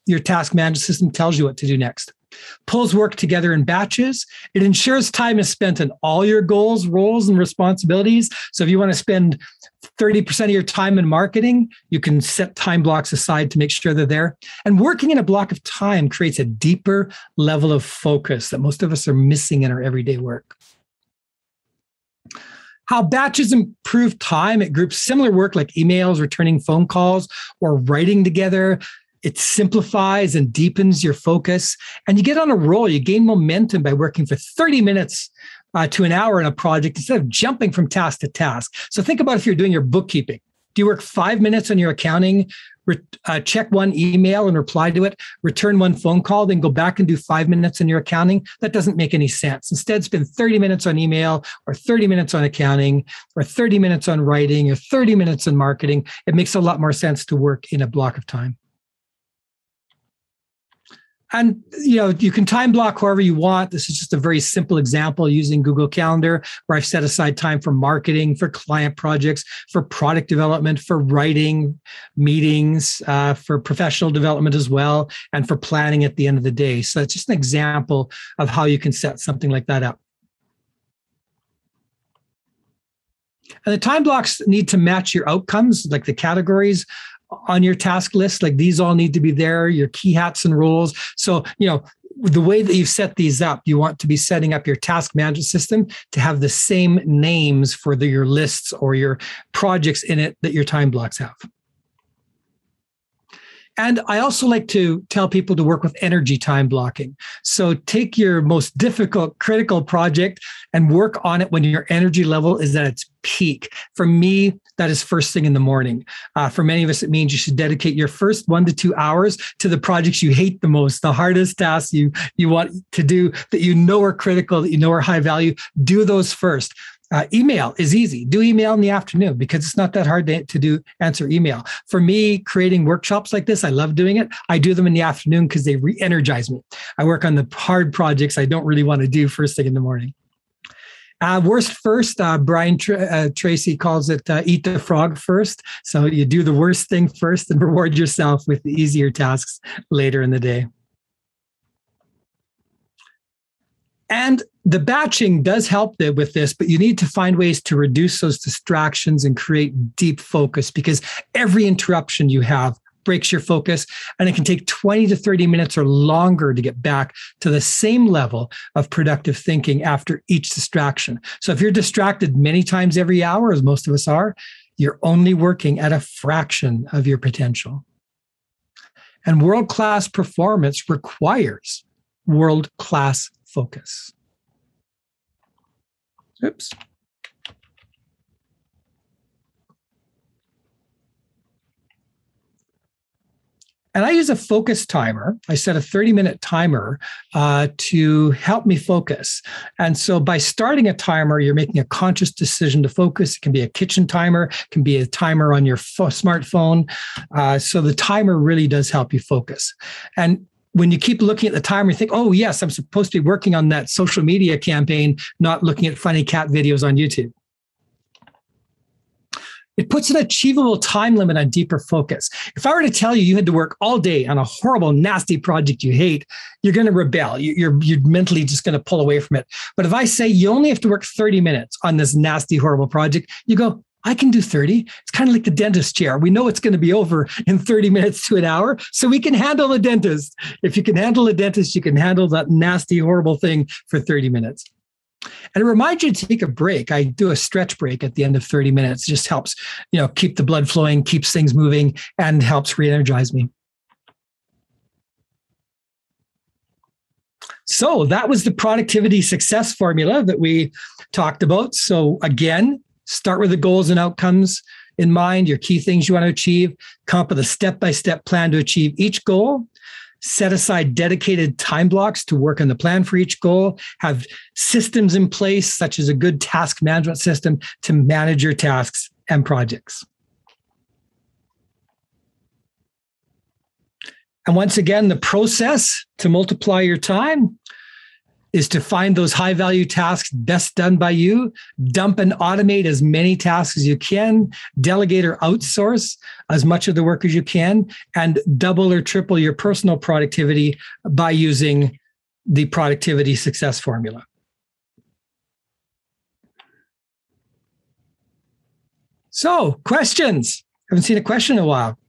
S2: your task management system tells you what to do next. Pulls work together in batches. It ensures time is spent on all your goals, roles, and responsibilities. So if you want to spend 30% of your time in marketing, you can set time blocks aside to make sure they're there. And working in a block of time creates a deeper level of focus that most of us are missing in our everyday work how batches improve time at groups similar work like emails, returning phone calls, or writing together. It simplifies and deepens your focus, and you get on a roll. You gain momentum by working for 30 minutes uh, to an hour in a project instead of jumping from task to task. So think about if you're doing your bookkeeping. Do you work five minutes on your accounting uh, check one email and reply to it, return one phone call, then go back and do five minutes on your accounting. That doesn't make any sense. Instead, spend 30 minutes on email or 30 minutes on accounting or 30 minutes on writing or 30 minutes on marketing. It makes a lot more sense to work in a block of time and you know you can time block however you want. This is just a very simple example using google calendar where i've set aside time for marketing for client projects for product development for writing meetings uh, for professional development as well and for planning at the end of the day. So it's just an example of how you can set something like that up. And the time blocks need to match your outcomes, like the categories on your task list like these all need to be there your key hats and roles so you know the way that you've set these up you want to be setting up your task management system to have the same names for the, your lists or your projects in it that your time blocks have and I also like to tell people to work with energy time blocking. So take your most difficult, critical project and work on it when your energy level is at its peak. For me, that is first thing in the morning. Uh, for many of us, it means you should dedicate your first one to two hours to the projects you hate the most, the hardest tasks you you want to do that you know are critical, that you know are high value. Do those first. Uh, email is easy. Do email in the afternoon because it's not that hard to, to do answer email. For me, creating workshops like this, I love doing it. I do them in the afternoon because they re-energize me. I work on the hard projects I don't really want to do first thing in the morning. Uh, worst first, uh, Brian Tr- uh, Tracy calls it uh, eat the frog first. So you do the worst thing first and [laughs] reward yourself with the easier tasks later in the day. And the batching does help with this, but you need to find ways to reduce those distractions and create deep focus because every interruption you have breaks your focus and it can take 20 to 30 minutes or longer to get back to the same level of productive thinking after each distraction. So if you're distracted many times every hour, as most of us are, you're only working at a fraction of your potential. And world class performance requires world class focus. Oops. And I use a focus timer. I set a 30 minute timer uh, to help me focus. And so by starting a timer, you're making a conscious decision to focus. It can be a kitchen timer, it can be a timer on your fo- smartphone. Uh, so the timer really does help you focus. And when you keep looking at the timer, you think, oh, yes, I'm supposed to be working on that social media campaign, not looking at funny cat videos on YouTube. It puts an achievable time limit on deeper focus. If I were to tell you you had to work all day on a horrible, nasty project you hate, you're going to rebel. You're, you're mentally just going to pull away from it. But if I say you only have to work 30 minutes on this nasty, horrible project, you go, I can do 30. It's kind of like the dentist chair. We know it's going to be over in 30 minutes to an hour. So we can handle the dentist. If you can handle a dentist, you can handle that nasty, horrible thing for 30 minutes. And it reminds you to take a break. I do a stretch break at the end of 30 minutes. It just helps, you know, keep the blood flowing, keeps things moving, and helps re-energize me. So that was the productivity success formula that we talked about. So again, start with the goals and outcomes in mind, your key things you want to achieve, come up with a step by step plan to achieve each goal, set aside dedicated time blocks to work on the plan for each goal, have systems in place, such as a good task management system to manage your tasks and projects. And once again, the process to multiply your time is to find those high value tasks best done by you, dump and automate as many tasks as you can, delegate or outsource as much of the work as you can, and double or triple your personal productivity by using the productivity success formula. So, questions? Haven't seen a question in a while.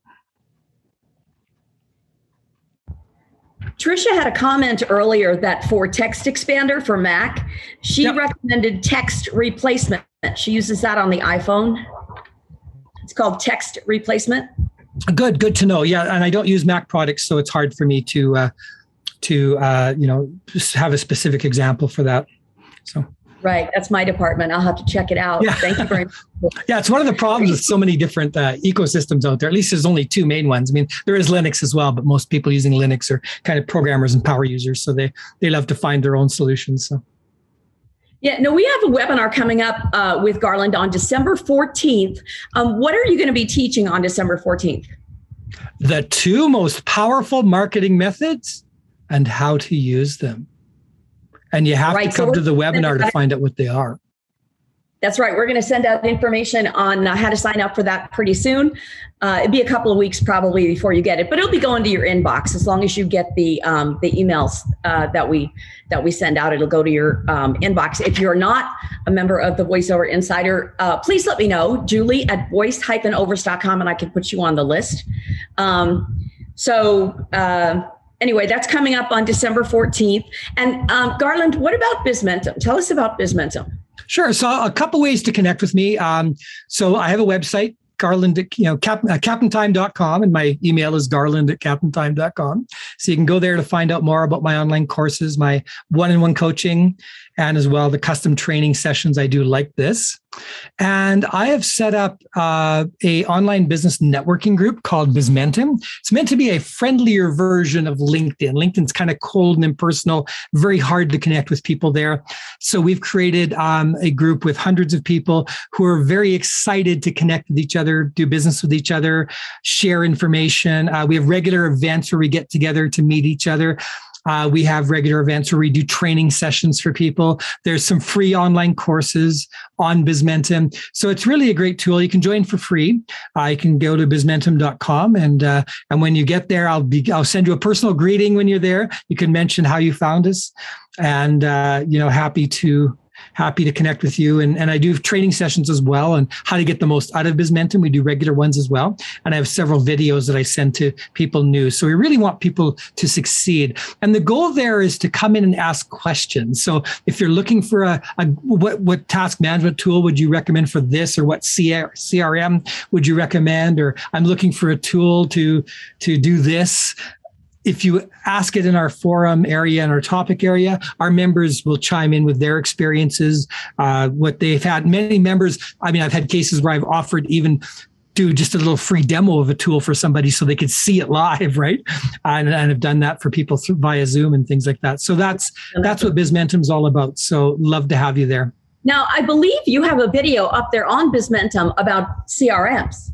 S1: Trisha had a comment earlier that for TextExpander for Mac, she yep. recommended text replacement. She uses that on the iPhone. It's called text replacement.
S2: Good, good to know. Yeah, and I don't use Mac products, so it's hard for me to uh, to uh, you know have a specific example for that. So
S1: Right. That's my department. I'll have to check it out. Yeah. Thank you very much. [laughs]
S2: yeah, it's one of the problems with so many different uh, ecosystems out there. At least there's only two main ones. I mean, there is Linux as well, but most people using Linux are kind of programmers and power users, so they they love to find their own solutions. So.
S1: Yeah, no, we have a webinar coming up uh, with Garland on December 14th. Um, what are you going to be teaching on December 14th?
S2: The two most powerful marketing methods and how to use them. And you have right. to come so to the webinar to find out what they are.
S1: That's right. We're going to send out information on uh, how to sign up for that pretty soon. Uh, it'll be a couple of weeks probably before you get it, but it'll be going to your inbox as long as you get the um, the emails uh, that we that we send out. It'll go to your um, inbox. If you're not a member of the VoiceOver Insider, uh, please let me know, Julie at voice-overs.com, and I can put you on the list. Um, so uh, anyway, that's coming up on December 14th. And um, Garland, what about Bizmentum? Tell us about Bizmentum.
S2: Sure. So a couple ways to connect with me. Um, so I have a website, Garland, you know, cap, uh, captaintime.com, and my email is garland at captaintime.com. So you can go there to find out more about my online courses, my one-on-one coaching, and as well the custom training sessions I do like this. And I have set up uh, a online business networking group called Bizmentum. It's meant to be a friendlier version of LinkedIn. LinkedIn's kind of cold and impersonal, very hard to connect with people there. So we've created um, a group with hundreds of people who are very excited to connect with each other, do business with each other, share information. Uh, we have regular events where we get together to meet each other. Uh, we have regular events where we do training sessions for people. There's some free online courses on Bizmentum. So it's really a great tool. You can join for free. Uh, you can go to bizmentum.com and uh, and when you get there, I'll be I'll send you a personal greeting when you're there. You can mention how you found us, and uh, you know happy to happy to connect with you. And, and I do training sessions as well and how to get the most out of Bizmentum. We do regular ones as well. And I have several videos that I send to people new. So we really want people to succeed. And the goal there is to come in and ask questions. So if you're looking for a, a what, what task management tool would you recommend for this or what CRM would you recommend? Or I'm looking for a tool to, to do this if you ask it in our forum area and our topic area, our members will chime in with their experiences, uh, what they've had. Many members, I mean, I've had cases where I've offered even do just a little free demo of a tool for somebody so they could see it live, [laughs] right? And, and have done that for people through, via Zoom and things like that. So that's that's what Bizmentum is all about. So love to have you there.
S1: Now, I believe you have a video up there on Bizmentum about CRMs.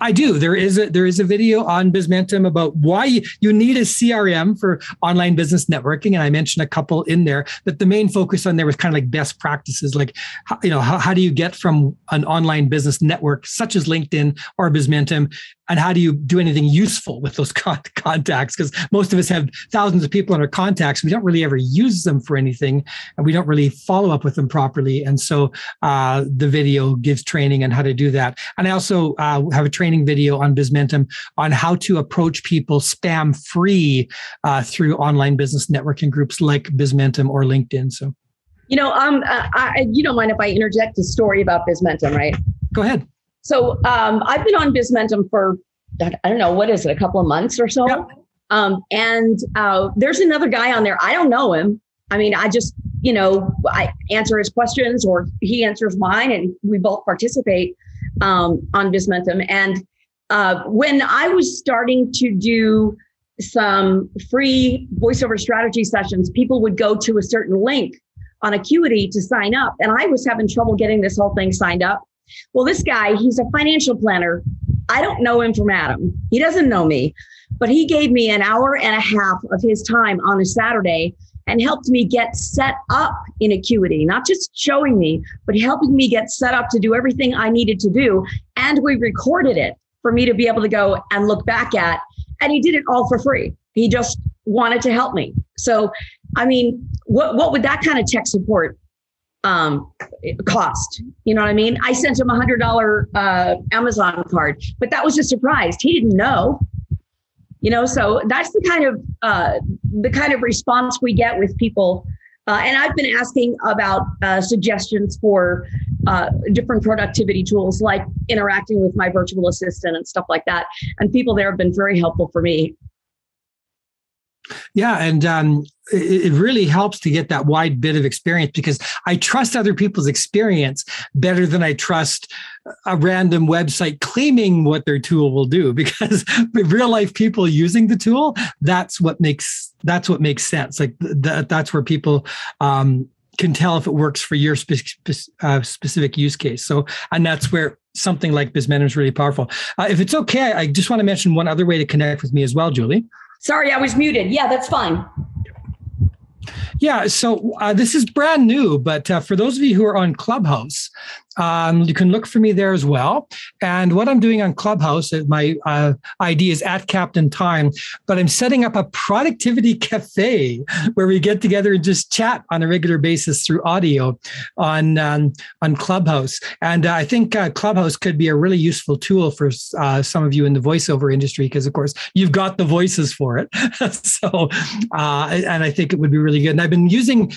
S2: I do. There is a there is a video on Bizmentum about why you need a CRM for online business networking, and I mentioned a couple in there. But the main focus on there was kind of like best practices, like you know how, how do you get from an online business network such as LinkedIn or Bizmentum and how do you do anything useful with those [laughs] con- contacts because most of us have thousands of people in our contacts we don't really ever use them for anything and we don't really follow up with them properly and so uh, the video gives training on how to do that and i also uh, have a training video on bizmentum on how to approach people spam free uh, through online business networking groups like bizmentum or linkedin so
S1: you know um I, you don't mind if i interject a story about bizmentum right
S2: go ahead
S1: so um, I've been on Bizmentum for I don't know what is it, a couple of months or so. Yep. Um, and uh, there's another guy on there. I don't know him. I mean, I just you know I answer his questions or he answers mine, and we both participate. Um, on Bizmentum. And uh, when I was starting to do some free voiceover strategy sessions, people would go to a certain link on Acuity to sign up. And I was having trouble getting this whole thing signed up. Well, this guy, he's a financial planner. I don't know him from Adam. He doesn't know me, but he gave me an hour and a half of his time on a Saturday and helped me get set up in Acuity, not just showing me, but helping me get set up to do everything I needed to do. And we recorded it for me to be able to go and look back at. And he did it all for free. He just wanted to help me. So, I mean, what, what would that kind of tech support um, cost? You know what I mean? I sent him a hundred dollar uh, Amazon card, but that was a surprise. He didn't know. You know, so that's the kind of uh, the kind of response we get with people. Uh, and I've been asking about uh, suggestions for uh, different productivity tools like interacting with my virtual assistant and stuff like that. And people there have been very helpful for me.
S2: Yeah, and um, it, really helps to get that wide bit of experience because I trust other people's experience better than I trust a random website claiming what their tool will do. [laughs] Because real life people using the tool, that's what makes that's what makes sense. Like that, that's where people um, can tell if it works for your spe- uh, specific use case. So, and that's where something like Bizmentum is really powerful. Uh, if it's okay, I just want to mention one other way to connect with me as well, Julie.
S1: Sorry, I was muted. Yeah, that's fine.
S2: Yeah, so uh, this is brand new, but uh, for those of you who are on Clubhouse, um, you can look for me there as well. And what I'm doing on Clubhouse, uh, my uh, ID is at Captain Time, but I'm setting up a productivity [laughs] cafe where we get together and just chat on a regular basis through audio on um, on Clubhouse. And uh, I think uh, Clubhouse could be a really useful tool for uh, some of you in the voiceover industry because, of course, you've got the voices for it. [laughs] so, uh, and I think it would be really good. And I've been using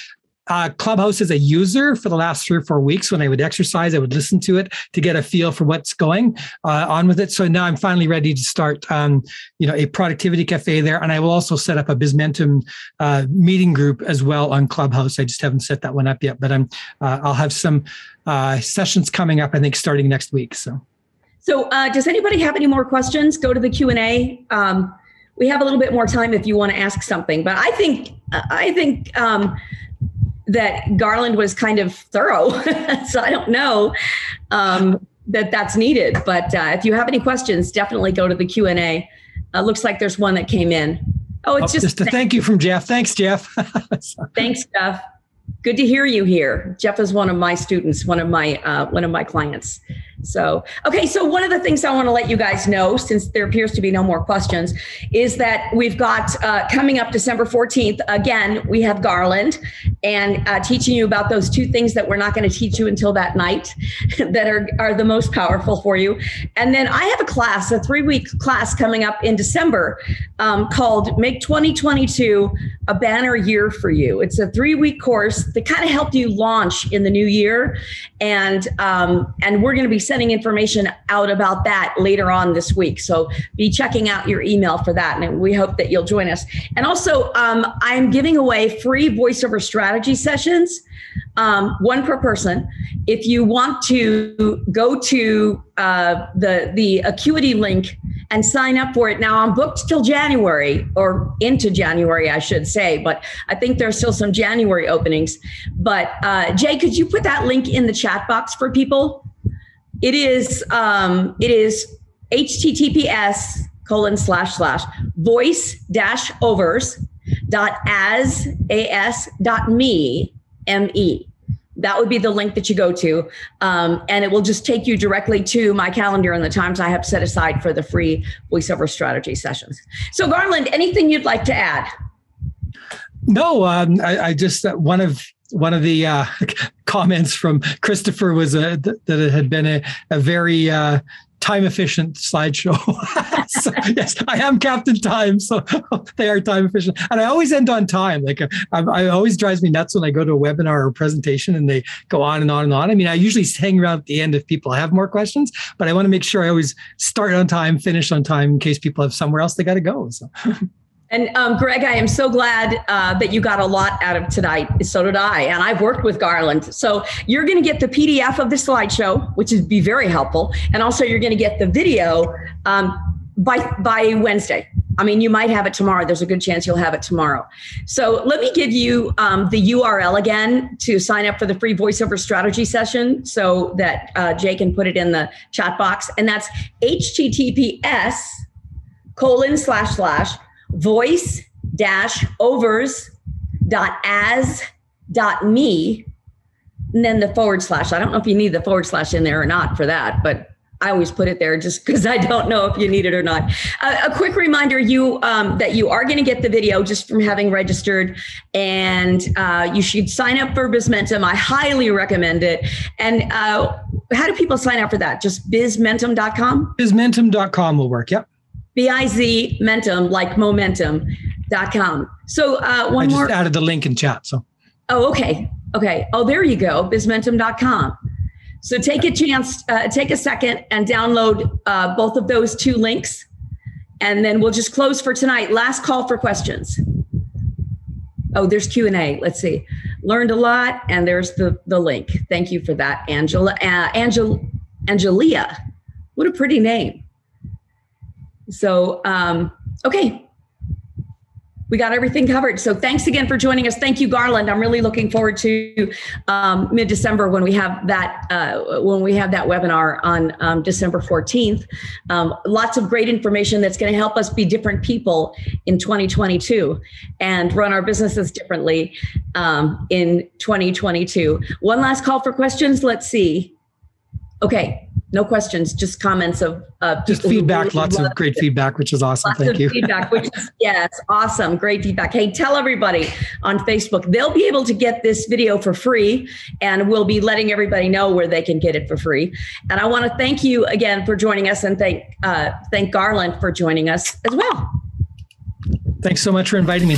S2: uh, Clubhouse as a user for the last three or four weeks. When I would exercise, I would listen to it to get a feel for what's going uh, on with it. So now I'm finally ready to start, um, you know, a productivity cafe there, and I will also set up a Bizmentum uh, meeting group as well on Clubhouse. I just haven't set that one up yet, but I'm uh, I'll have some uh, sessions coming up. I think starting next week. So.
S1: So, uh, does anybody have any more questions? Go to the Q and A. Um, we have a little bit more time if you want to ask something, but I think I think um, that Garland was kind of thorough. [laughs] so I don't know um, that that's needed. But uh, if you have any questions, definitely go to the Q and A. Uh, looks like there's one that came in.
S2: Oh, it's oh, just, just a thank you from Jeff. Thanks, Jeff. [laughs]
S1: Thanks, Jeff. Good to hear you here. Jeff is one of my students, one of my uh, one of my clients. So, okay, so one of the things I want to let you guys know, since there appears to be no more questions, is that we've got uh, coming up December 14th, again, we have Garland and uh, teaching you about those two things that we're not going to teach you until that night [laughs] that are, are the most powerful for you. And then I have a class, a three week class coming up in December um, called Make 2022 a Banner Year for You. It's a three week course that kind of help you launch in the new year. And, um, and we're going to be sending information out about that later on this week. So be checking out your email for that. And we hope that you'll join us. And also, um, I'm giving away free voiceover strategy sessions, um, one per person. If you want to go to uh, the, the Acuity link and sign up for it. Now I'm booked till January or into January, I should say, but I think there's still some January openings. But uh, Jay, could you put that link in the chat box for people? It is um, it is https colon slash slash voice dash overs dot as as dot me me that would be the link that you go to. Um, and it will just take you directly to my calendar and the times i have set aside for the free voiceover strategy sessions. So garland anything you'd like to add?
S2: No um, I, I, just uh, one of one of the uh, [laughs] comments from Christopher was a, that it had been a, a very uh, time efficient slideshow. [laughs] so, [laughs] yes, I am Captain Time, so they are time efficient, and I always end on time. Like I, I, always drives me nuts when I go to a webinar or a presentation and they go on and on and on. I mean, I usually hang around at the end if people have more questions, but I want to make sure I always start on time, finish on time in case people have somewhere else they got to go. So.
S1: And um, Greg, I am so glad uh, that you got a lot out of tonight. So did I. And I've worked with Garland. So you're going to get the PDF of the slideshow, which would be very helpful. And also, you're going to get the video um, by by Wednesday. I mean, you might have it tomorrow. There's a good chance you'll have it tomorrow. So let me give you um, the URL again to sign up for the free voiceover strategy session so that uh, Jay can put it in the chat box. And that's https colon slash slash voice dash overs dot as dot me and then the forward slash. I don't know if you need the forward slash in there or not for that, but I always put it there just because I don't know if you need it or not. Uh, a quick reminder: you um, that you are going to get the video just from having registered, and uh, you should sign up for Bizmentum. I highly recommend it. And uh, how do people sign up for that? Just bizmentum.com.
S2: Bizmentum.com will work. Yep.
S1: B I Z mentum like momentum.com. So uh, one
S2: I just
S1: more.
S2: added the link in chat. So.
S1: Oh, okay. Okay. Oh, there you go. Bizmentum.com. So take a chance, uh, take a second and download uh, both of those two links. And then we'll just close for tonight. Last call for questions. Oh, there's Q&A. Let's see. Learned a lot. And there's the, the link. Thank you for that, Angela. Uh, Angel, Angelia. What a pretty name. So, um, okay, we got everything covered. So thanks again for joining us. Thank you, Garland. I'm really looking forward to um, mid-December when we have that uh, when we have that webinar on um, December 14th. Um, lots of great information that's going to help us be different people in 2022 and run our businesses differently um, in 2022. One last call for questions. Let's see. Okay, no questions, just comments of uh,
S2: just feedback. Lots of great it. feedback, which is awesome.
S1: Lots
S2: Thank you.
S1: Feedback, which [laughs] is yes, awesome, great feedback. Hey, tell everybody on Facebook they'll be able to get this video for free, and we'll be letting everybody know where they can get it for free. And I want to thank you again for joining us, and thank uh, thank Garland for joining us as well.
S2: Thanks so much for inviting me.